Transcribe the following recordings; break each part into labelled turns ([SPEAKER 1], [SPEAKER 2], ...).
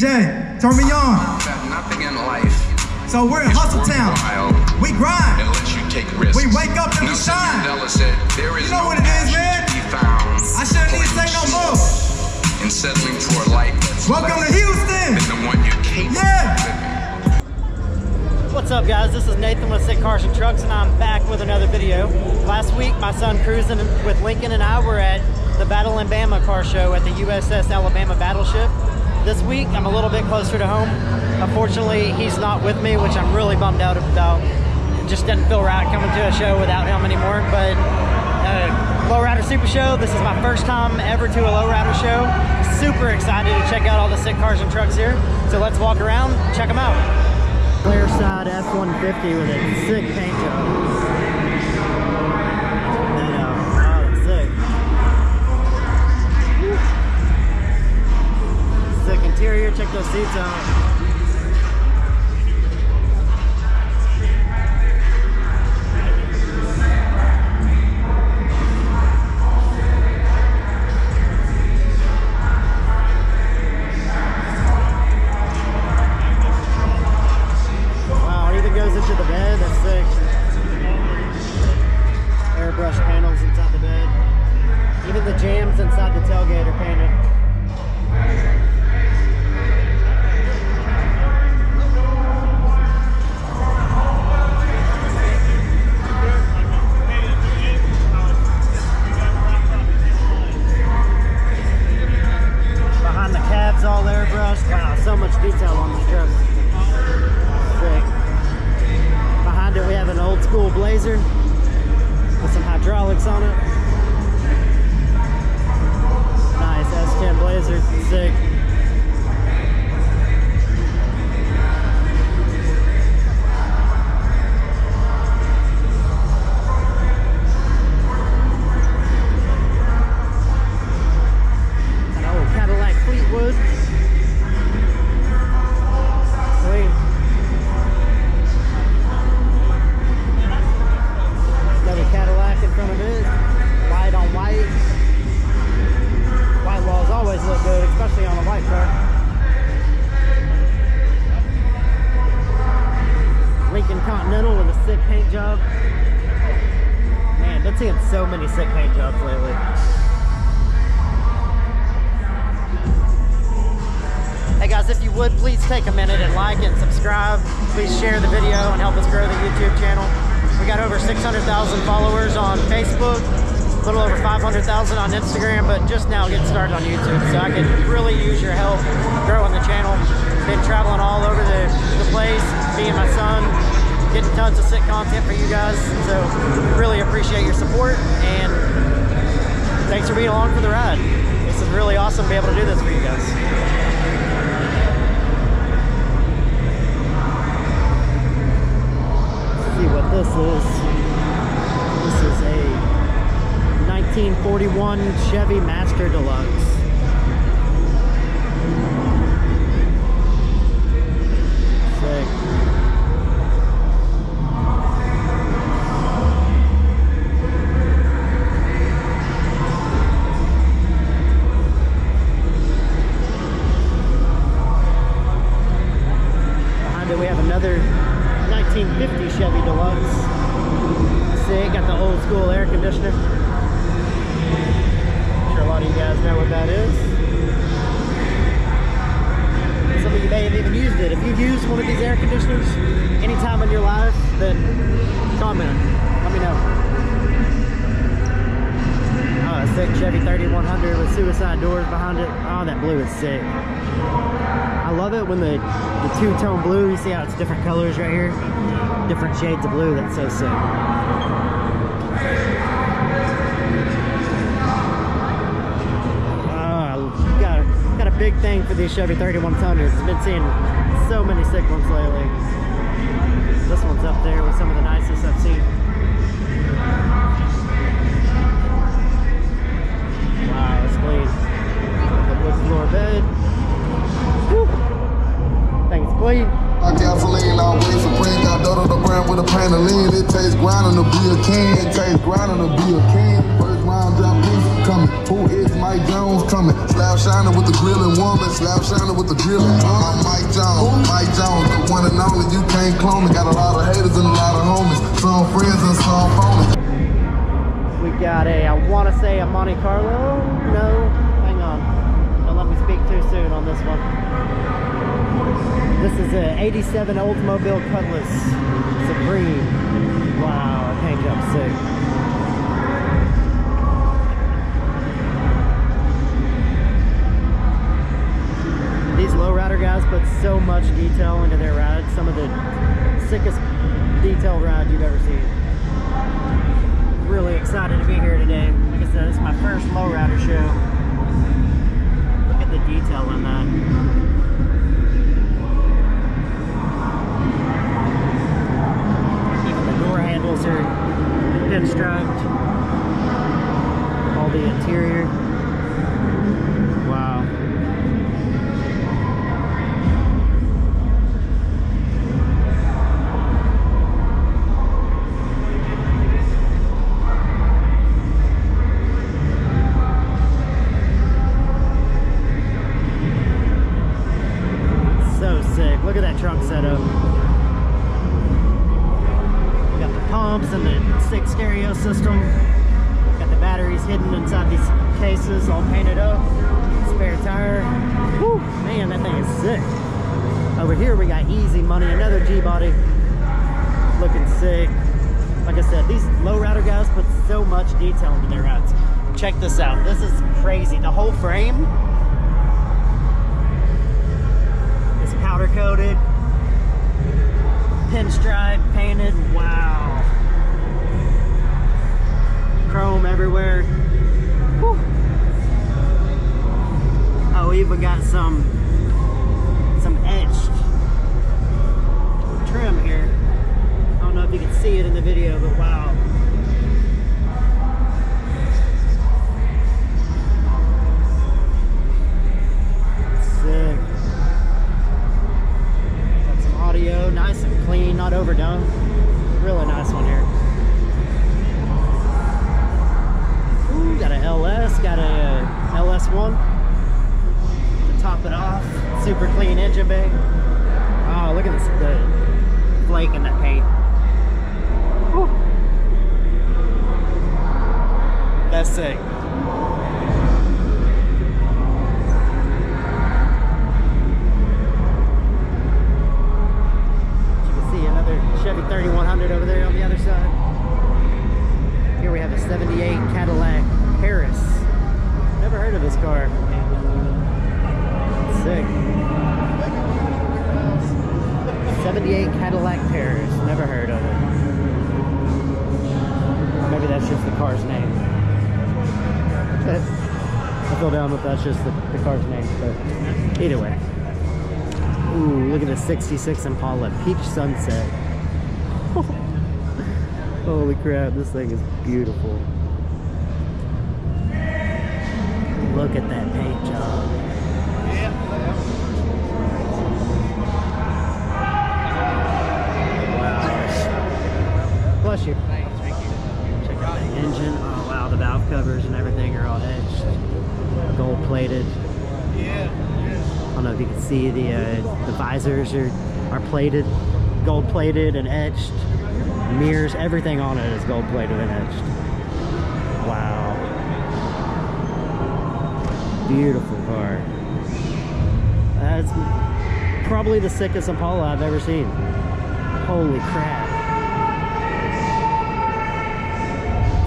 [SPEAKER 1] DJ, turn me on.
[SPEAKER 2] Nothing in life
[SPEAKER 1] So we're in
[SPEAKER 2] is
[SPEAKER 1] Hustle Town. We grind.
[SPEAKER 2] unless you take risks.
[SPEAKER 1] We wake up and we shine.
[SPEAKER 2] Said, there is
[SPEAKER 1] You know
[SPEAKER 2] no
[SPEAKER 1] what it is, man.
[SPEAKER 2] to
[SPEAKER 1] I shouldn't need to say no more.
[SPEAKER 2] in settling for a life that's
[SPEAKER 1] Welcome to Houston.
[SPEAKER 2] than the one you're
[SPEAKER 1] Yeah.
[SPEAKER 3] What's up guys, this is Nathan with Sick Cars and Trucks and I'm back with another video. Last week my son Cruising with Lincoln and I were at the Battle in Bama car show at the USS Alabama Battleship. This week I'm a little bit closer to home. Unfortunately he's not with me which I'm really bummed out about. It just doesn't feel right coming to a show without him anymore but uh, Lowrider Super Show, this is my first time ever to a Lowrider show. Super excited to check out all the sick cars and trucks here. So let's walk around, check them out. Flare side F-150 with a sick paint job. Interior, with some hydraulics on it. Nice S10 Blazer, sick. YouTube channel. We got over 600,000 followers on Facebook, a little over 500,000 on Instagram, but just now getting started on YouTube. So I could really use your help growing the channel. Been traveling all over the, the place, me and my son, getting tons of sick content for you guys. So really appreciate your support and thanks for being along for the ride. This is really awesome to be able to do this for you guys. See what this is. This is a 1941 Chevy Master Deluxe. Sick. Behind it we have another 1950 Chevy Deluxe. See, got the old school air conditioner. I'm sure a lot of you guys know what that is. Some of you may have even used it. If you've used one of these air conditioners anytime in your life, then comment. Let me know. Oh, sick Chevy 3100 with suicide doors behind it. Oh, that blue is sick. I love it when the, the two-tone blue, you see how it's different colors right here? Different shades of blue, that's so sick. Oh, got, a, big thing for these Chevy 3100s. I've been seeing so many sick ones lately. This one's up there with some of the nicest I've seen. Wow, it's clean. The wood floor bed. Clean.
[SPEAKER 4] I gasoline always supreme. Got dirt on the ground with a pan of lean. It tastes grinding to be a king. It tastes grinding to be a king. First round drop, coming. Who is Mike Jones coming? Slap shining with the grilling woman, slap shining with the drilling drum. I'm Mike Jones, Mike Jones, the one and only. You can't clone me. Got a lot of haters and a lot of homies. Some friends and some phonies.
[SPEAKER 3] We got a, I want to say a Monte Carlo. No, hang on. Don't let me speak too soon on this one. This is a 87 Oldsmobile Cutlass Supreme. Wow, that paint job's sick. These lowrider guys put so much detail into their rides. Some of the sickest detail rides you've ever seen really excited to be here today. Like I said, it's my first lowrider show. Look at the detail The whole frame is powder coated, pinstripe painted. Wow. Chrome everywhere. Whew. Oh, we even got some some etched trim here. I don't know if you can see it in the video, but wow. Nice and clean, not overdone. Really nice one here. Ooh, got a LS, got a uh, LS1 to top it off. Super clean engine bay. Oh, look at this, the flake in that paint. Whew. That's sick. Feel down if that's just the, the car's name, but either way. Ooh, look at the 66 Impala Peach Sunset. Holy crap, this thing is beautiful. Look at that covers and everything are all edged. Gold plated. I don't know if you can see the uh, the visors are are plated, gold plated and etched. Mirrors, everything on it is gold plated and etched. Wow. Beautiful car. That's probably the sickest Impala I've ever seen. Holy crap.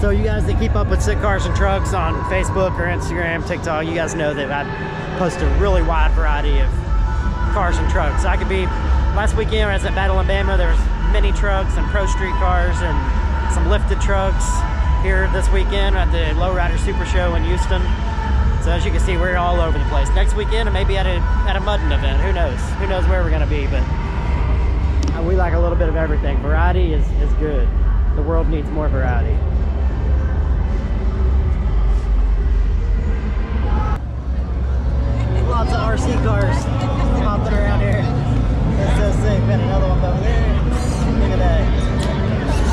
[SPEAKER 3] So you guys that keep up with Sick Cars and Trucks on Facebook or Instagram, TikTok, you guys know that I post a really wide variety of cars and trucks. I could be, last weekend I was at Battle in Bama, there was mini trucks and pro street cars and some lifted trucks here this weekend at the Lowrider Super Show in Houston. So as you can see, we're all over the place. Next weekend, maybe at a at a mudding event. Who knows? Who knows where we're gonna be? But uh, we like a little bit of everything. Variety is is good. The world needs more variety. RC cars popping around here. It's so sick. Got another one over there. Look at that.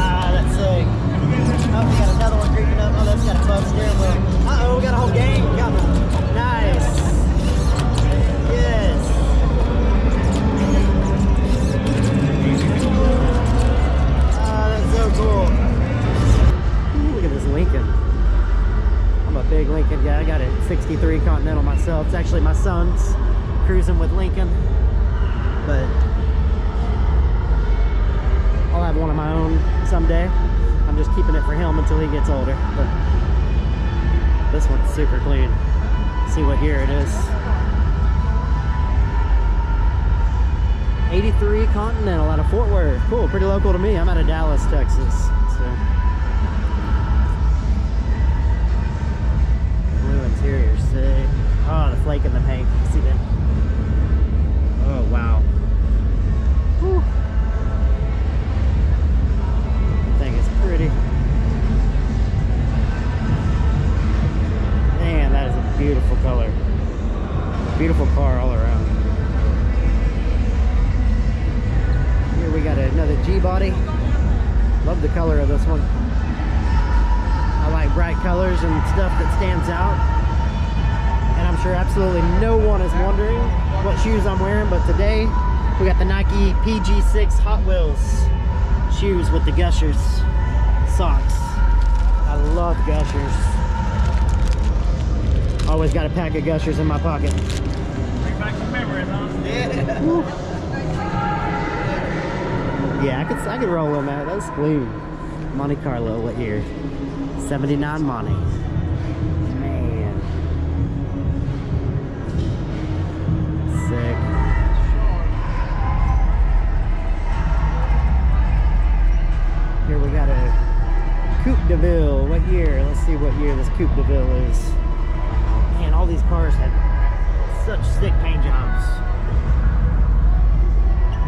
[SPEAKER 3] Ah, that's sick. Oh, we got another one creeping up. Oh, that's got a bug steering wheel. Uh-oh, we got a whole game coming. Nice. Yes. Ah, that's so cool. Ooh, look at this Lincoln guy. I got a 63 Continental myself. It's actually my son's cruising with Lincoln. But I'll have one of my own someday. I'm just keeping it for him until he gets older. But this one's super clean. See what year it is. 83 Continental out of Fort Worth. Cool, pretty local to me. I'm out of Dallas, Texas. Sick. Oh, the flake in the paint. See that? Oh wow. Whew. I think it's pretty. Man, that is a beautiful color. Beautiful car all around. Here we got another G-body. Love the color of this one. I like bright colors and stuff that stands out. Sure absolutely no one is wondering what shoes I'm wearing, but today we got the Nike PG6 Hot Wheels shoes with the Gushers socks. I love Gushers. Always got a pack of Gushers in my pocket. Yeah, I could I could roll them out. That's clean. Monte Carlo, what year? 79 Monte. A Coupe de Ville. What year? Let's see what year this Coupe de Ville is. Man, all these cars have such sick paint jobs.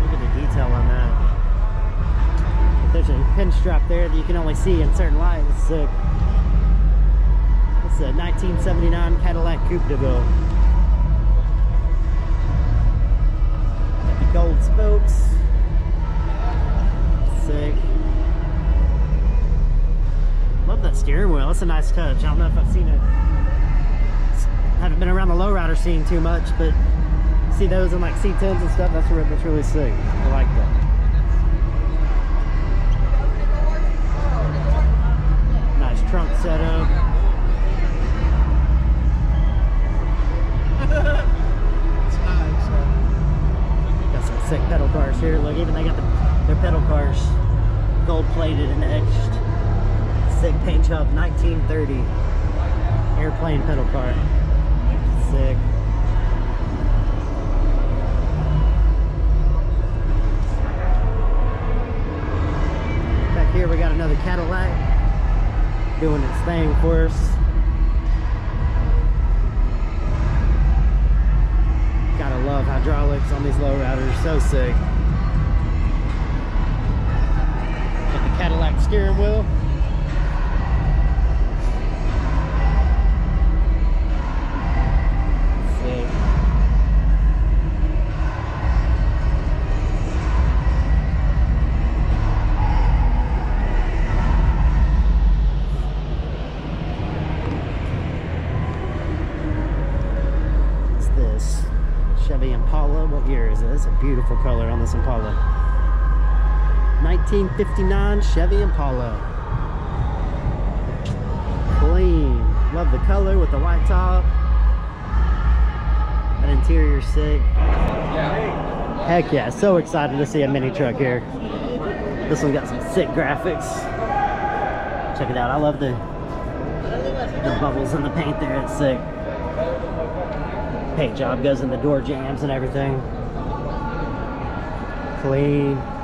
[SPEAKER 3] Look at the detail on that. There's a pinstripe there that you can only see in certain lights. It's sick. It's a 1979 Cadillac Coupe de Ville. Got the gold spokes. Sick. Love that steering wheel. That's a nice touch. I don't know if I've seen it. I Haven't been around the lowrider scene too much, but see those in like C10s and stuff. That's re- that's really sick. I like that. Nice trunk setup. Got some sick pedal cars here. Look, even they got the, their pedal cars gold plated and etched. Sick paint job, 1930 airplane pedal car. Sick. Back here we got another Cadillac doing its thing for us. Gotta love hydraulics on these low lowriders, so sick. Cadillac steering wheel. 1959 Chevy Impala. Clean. Love the color with the white top. That interior's sick. Heck yeah, so excited to see a mini truck here. This one's got some sick graphics. Check it out. I love the the bubbles in the paint there. It's sick. Paint job goes in the door jambs and everything. Clean.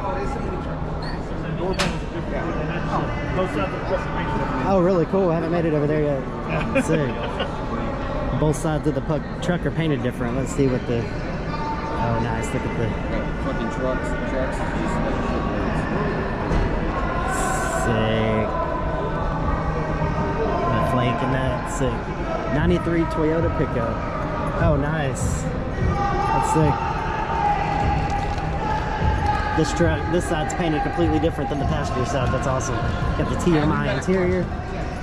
[SPEAKER 3] Oh, really cool. I haven't made it over there yet. Sick. Both sides of the puck truck are painted different. Let's see what the. Oh, nice. Look at the
[SPEAKER 5] Fucking trucks, trucks.
[SPEAKER 3] sick. The flake and that sick. 93 Toyota pickup. Oh, nice. That's sick. This truck, this side's painted completely different than the passenger side. That's awesome. Got the TMI interior.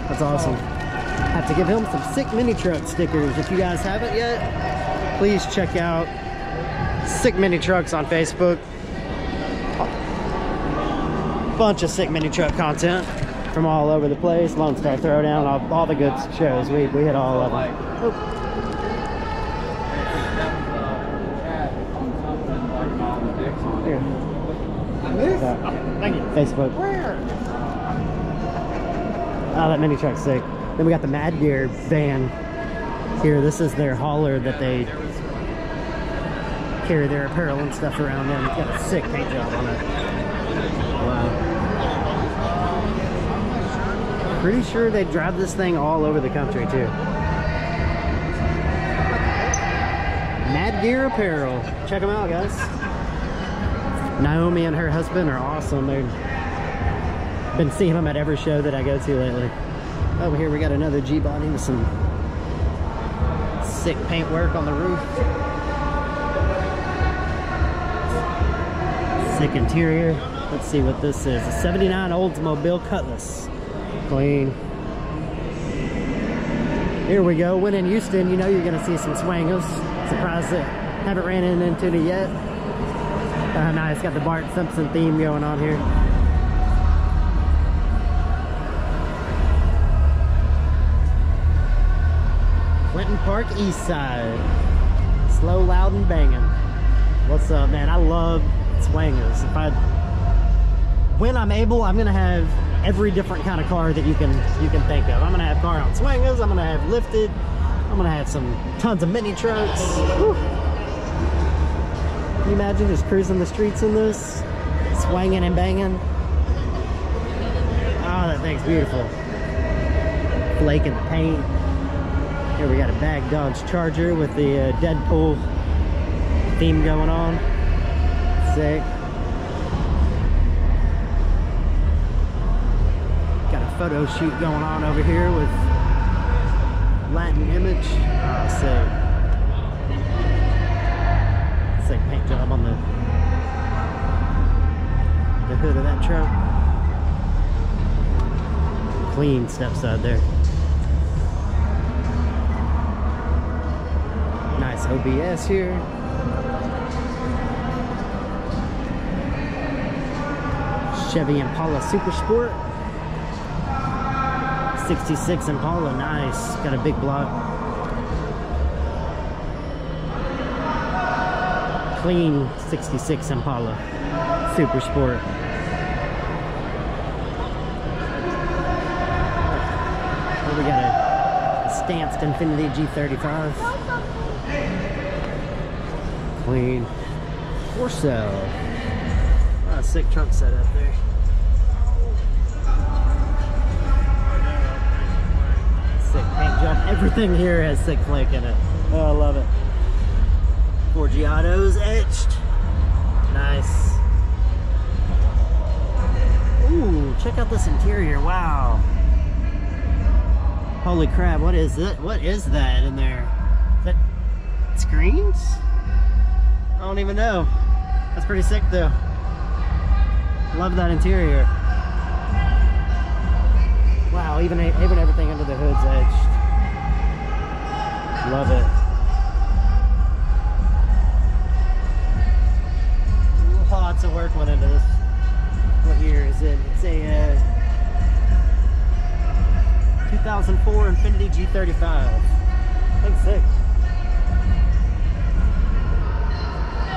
[SPEAKER 3] That's awesome. Have to give him some sick mini truck stickers. If you guys haven't yet, please check out Sick Mini Trucks on Facebook. Bunch of sick mini truck content. from all over the place. Lone Star Throwdown, all, all the good shows. We, we hit all of them here. Uh,
[SPEAKER 1] Thank you.
[SPEAKER 3] Facebook. Oh, that mini truck's sick. Then we got the Mad Gear van here. This is their hauler that they carry their apparel and stuff around in. It's got a sick paint job on it. Wow. Pretty sure they drive this thing all over the country too. Mad Gear Apparel. Check them out, guys. Naomi and her husband are awesome. They've been seeing them at every show that I go to lately. Over here we got another G-body with some sick paint work on the roof. Sick interior. Let's see what this is. A 79 Oldsmobile Cutlass. Clean. Here we go. When in Houston, you know you're going to see some swangos. Surprised that haven't ran into it yet. Uh, nice. Got the Bart Simpson theme going on here. Park East Side. Slow, loud, and banging. What's up, man? I love swangers. If I, when I'm able, I'm gonna have every different kind of car that you can you can think of. I'm gonna have car on swangers. I'm gonna have lifted. I'm gonna have some tons of mini trucks. Can you imagine just cruising the streets in this, swinging and banging? Oh, that thing's beautiful. Flaking the paint. Here we got a bag Dodge Charger with the uh, Deadpool theme going on. Sick. Got a photo shoot going on over here with Latin image. Oh, sick. Sick paint job on the the hood of that truck. Clean step side there. OBS here. Chevy Impala Super Sport. 66 Impala, nice. Got a big block. Clean 66 Impala Super Sport. We got a, stanced Infiniti G35. Clean. For sale. Sick set up there. Sick paint job. Everything here has sick flake in it. Oh, I love it. Forgiatos etched. Nice. Ooh, check out this interior. Wow. Holy crap, what is it? What is that in there? Is that screens? I don't even know. That's pretty sick though. Love that interior. Wow, even even everything under the hood's edged. Love it. Lots of work went into this. What year is it? It's a uh, 2004 Infiniti G35. Looks sick.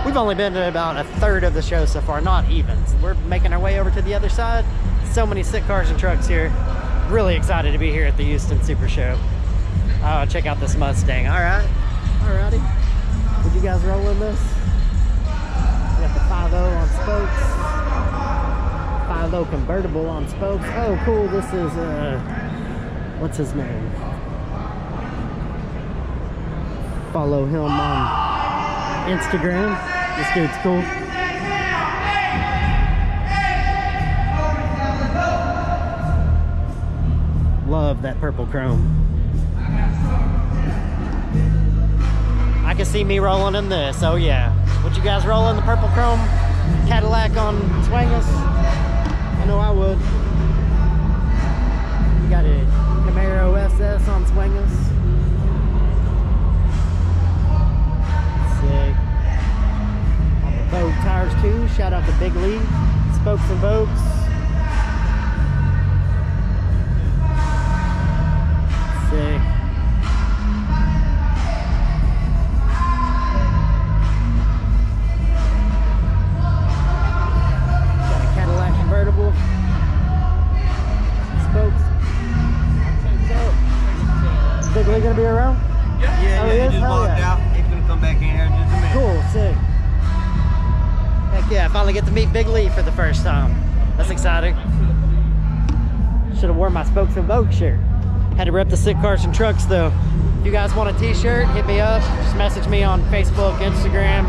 [SPEAKER 3] We've only been to about a third of the show so far, not even. We're making our way over to the other side. So many sick cars and trucks here. Really excited to be here at the Houston Super Show. Oh, check out this Mustang. All right. Alrighty. Would you guys roll in this? We got the 5.0 on spokes. 5.0 convertible on spokes. Oh, cool. This is, uh, what's his name? Follow him on Instagram. This cool. Love that purple chrome. I can see me rolling in this, oh yeah. Would you guys roll in the purple chrome Cadillac on Swangles? I know I would. You got a Camaro SS on Swangles. Vogue tires too. Shout out to Big Lee. Spokes and Vogues. Exciting. Should have worn my Spokes and Vogue shirt. Had to rep the Sick Cars and Trucks though. If you guys want a t-shirt, hit me up. Just message me on Facebook, Instagram,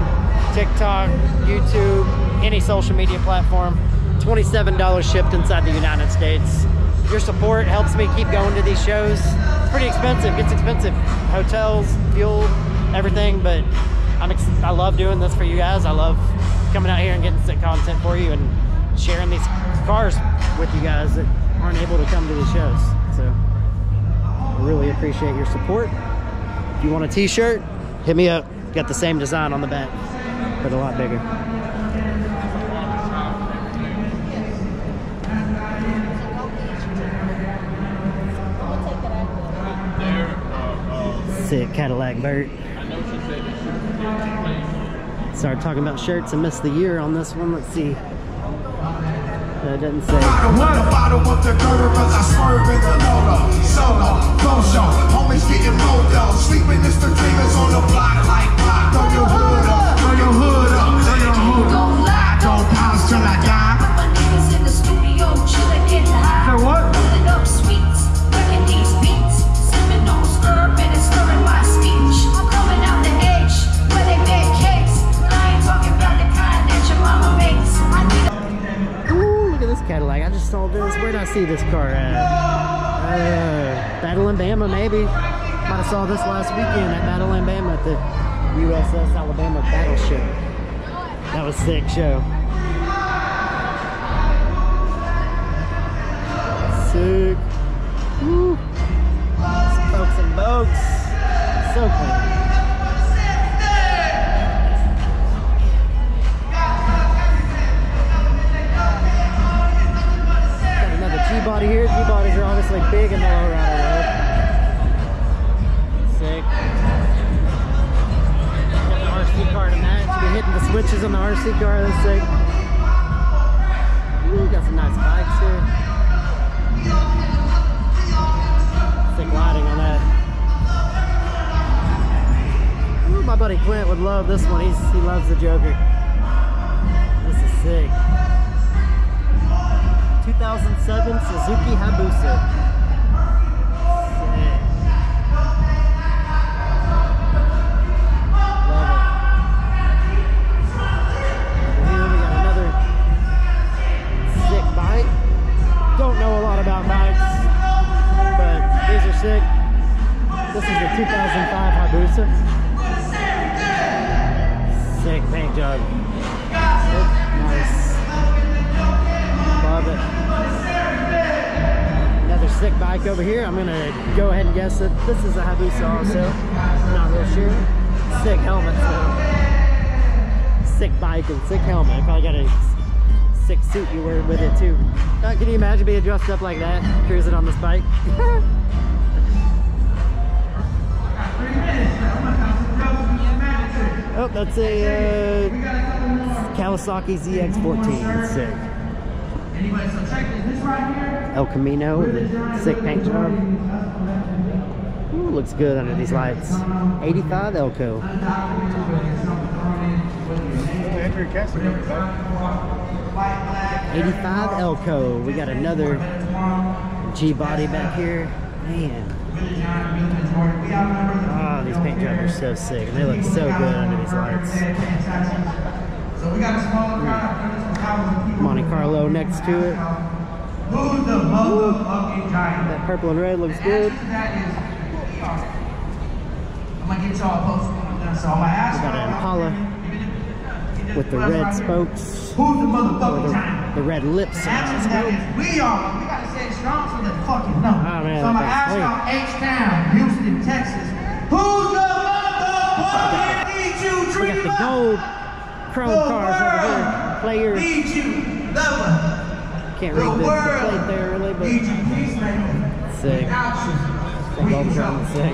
[SPEAKER 3] TikTok, YouTube, any social media platform. $27 shipped inside the United States. Your support helps me keep going to these shows. It's pretty expensive, gets expensive. Hotels, fuel, everything, but I'm I love doing this for you guys. I love coming out here and getting sick content for you and sharing these cars with you guys that aren't able to come to the shows. So I really appreciate your support. If you want a t-shirt, hit me up. Got the same design on the back, but a lot bigger. Sick Cadillac Burt. Started talking about shirts and missed the year on this one. Let's see. It doesn't say.
[SPEAKER 6] I want the bottom of the girl cause I swerve in the Lola. Solo, go show, homies getting rolled up. Sleeping is the dreamers on the block like block. Throw your hood up, throw your hood up, throw your hood up.
[SPEAKER 1] Don't lie.
[SPEAKER 6] Don't pounce till I die.
[SPEAKER 1] My niggas in the studio, chillin', getting high.
[SPEAKER 6] Say what?
[SPEAKER 3] Cadillac. I just saw this. Where did I see this car at? Uh, Battle in Bama, maybe. Might have saw this last weekend at Battle in Bama at the USS Alabama Battleship. That was sick show. Sick. Woo. Spokes and boats. So clean. G-body here. G-bodies are obviously big in the low rider world. Sick. Got the RC car to match. Be hitting the switches on the RC car. That's sick. Ooh, got some nice bikes here. Sick lighting on that. Ooh, my buddy Clint would love this one. He's he loves the Joker. This is sick. 2007 Suzuki Hayabusa. Imagine being dressed up like that, cruising on this bike? oh, that's a uh, Kawasaki ZX14. It's sick. El Camino, sick paint job. Ooh, looks good under these lights. 85 Elco. 85 Elco. We got another G body back here. Man. Ah, these paint jobs are so sick. And they look so good under these lights. Monte Carlo next to it.
[SPEAKER 6] Who's the motherfucking giant?
[SPEAKER 3] That purple and red looks good.
[SPEAKER 6] I'm gonna get y'all posted. So I'm gonna ask
[SPEAKER 3] We got an Impala with the red spokes.
[SPEAKER 6] Who's the motherfucking?
[SPEAKER 3] The, the red lips on the
[SPEAKER 6] Answer to
[SPEAKER 3] spoke.
[SPEAKER 6] we are. We gotta say it strong so they fucking know.
[SPEAKER 3] Oh, man,
[SPEAKER 6] so I'm gonna ask y'all H-Town, Houston, Texas. Who's the motherfucking need you
[SPEAKER 3] We got the gold chrome
[SPEAKER 6] The
[SPEAKER 3] cars over here.
[SPEAKER 6] Players. You lover.
[SPEAKER 3] Can't
[SPEAKER 6] The
[SPEAKER 3] read the, the
[SPEAKER 6] world
[SPEAKER 3] plate there really, but
[SPEAKER 6] need you peacemaker.
[SPEAKER 3] sick.
[SPEAKER 6] Without you,
[SPEAKER 3] That
[SPEAKER 6] we
[SPEAKER 3] gold
[SPEAKER 6] can
[SPEAKER 3] crown
[SPEAKER 6] go.
[SPEAKER 3] is sick.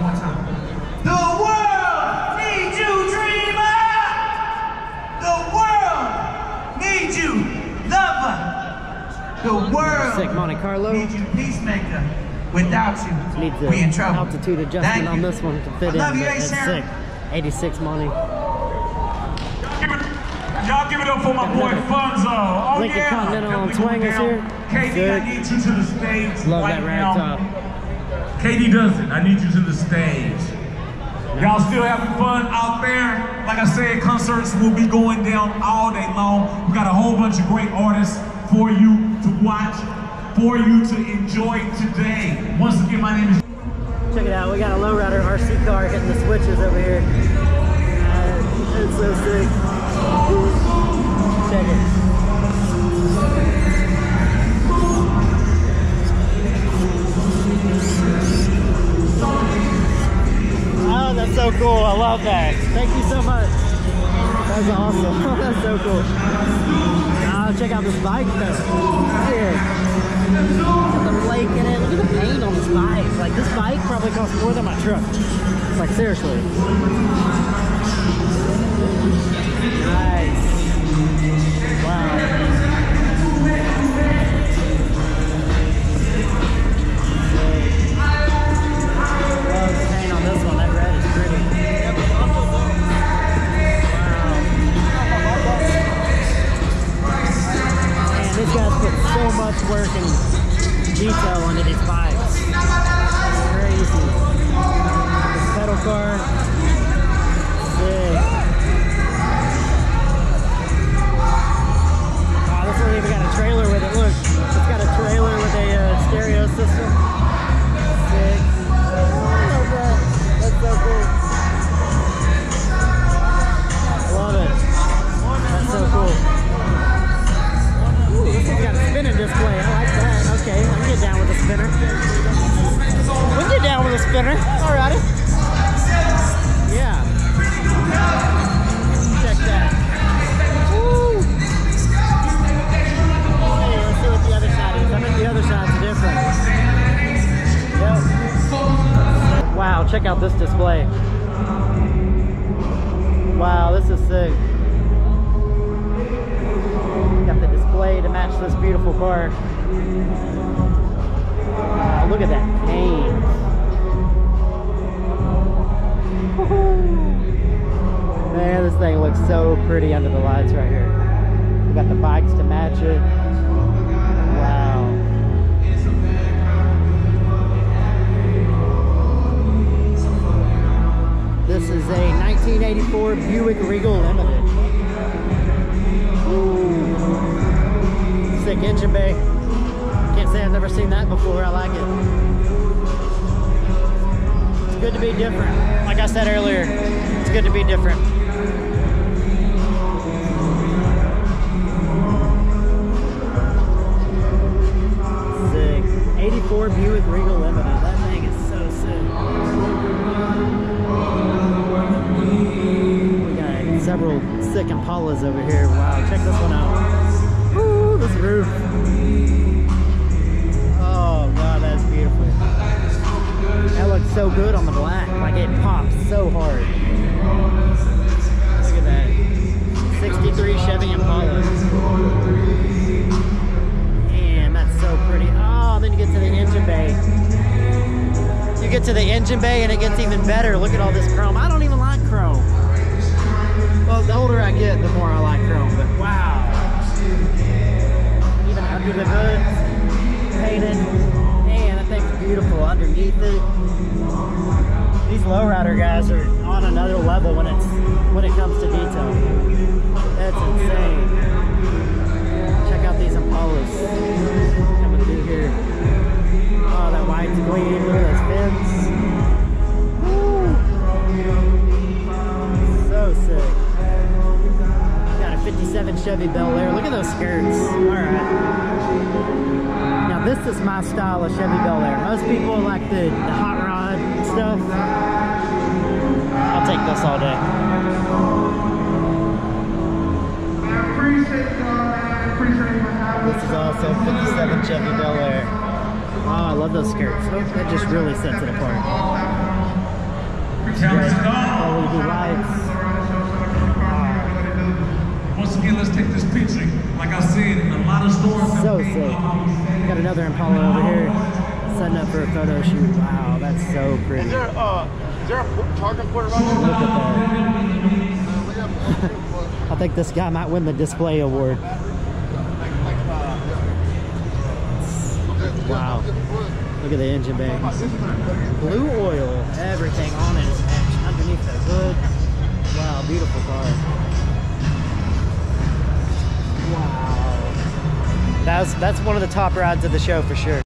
[SPEAKER 6] The world
[SPEAKER 3] Sick Monte Carlo.
[SPEAKER 6] needs you, peacemaker.
[SPEAKER 7] Without you,
[SPEAKER 3] Needs the
[SPEAKER 7] we in trouble.
[SPEAKER 3] altitude adjustment
[SPEAKER 7] Thank
[SPEAKER 3] on
[SPEAKER 7] you.
[SPEAKER 3] this one to
[SPEAKER 7] I
[SPEAKER 3] fit in.
[SPEAKER 7] love you,
[SPEAKER 3] but
[SPEAKER 7] hey,
[SPEAKER 3] it's
[SPEAKER 7] Sarah.
[SPEAKER 3] sick. 86 money.
[SPEAKER 8] Y'all give it up for my boy Funzo. Oh
[SPEAKER 3] Lincoln
[SPEAKER 8] yeah.
[SPEAKER 3] Continental on
[SPEAKER 8] Definitely
[SPEAKER 3] swing is here.
[SPEAKER 8] KD,
[SPEAKER 3] Sick.
[SPEAKER 8] I need you to the stage
[SPEAKER 3] Love
[SPEAKER 8] right
[SPEAKER 3] that rag top.
[SPEAKER 8] KD does it. I need you to the stage. Y'all still having fun out there? Like I said, concerts will be going down all day long. We got a whole bunch of great artists for you to watch, for you to enjoy today. Once again, my name is
[SPEAKER 3] Check it out. We got a lowrider RC car hitting the switches over here. Uh, it's so sick. Check it. Oh, that's so cool. I love that. Thank you so much. That's awesome. that's so cool. Check out this bike though. Got the flake in it. Look at the paint on this bike. Like this bike probably costs more than my truck. Like seriously. Much work and detail into these bikes. Crazy. This pedal car. Man, this thing looks so pretty under the lights right here. We got the bikes to match it. Wow. This is a 1984 Buick Regal Limited. Ooh. Sick engine bay. Can't say I've never seen that before. I like it. It's good to be different. Like I said earlier, it's good to be different. 84 Buick Regal Limited. That thing is so sick. We got several sick Impalas over here. Wow, check this one out. Ooh, this roof. Oh god, that's beautiful. That looks so good on the black. Like it pops so hard. Look at that. 63 Chevy Impala. Then you get to the engine bay. You get to the engine bay and it gets even better. Look at all this chrome. I don't even like chrome. Well, the older I get, the more I like chrome. But wow. Even under the hood, painted. Man, that thing's beautiful underneath it. These lowrider guys are on another level when it's when it comes to detail. That's insane. Check out these Impalas. White's gleaming. Look at those fins. So sick. Got a 57 Chevy Bel Air. Look at those skirts. All right. Now this is my style of Chevy Bel Air. Most people like the, the hot rod stuff. I'll take this all day. This is also 57 Chevy Bel Air. Oh, I love those skirts. That just really sets it apart. LED lights.
[SPEAKER 8] Once again, let's take this picture. Like I said, in a lot of stores,
[SPEAKER 3] So sick. Got another Impala over here. Setting up for a photo shoot. Wow, that's so pretty.
[SPEAKER 6] Is there, uh, is there a target port
[SPEAKER 3] Look at that. I think this guy might win the display award. Wow. Look at the engine bay. Blue oil, everything on it is etched underneath the hood. Wow, beautiful car. Wow. That's that's one of the top rides of the show for sure.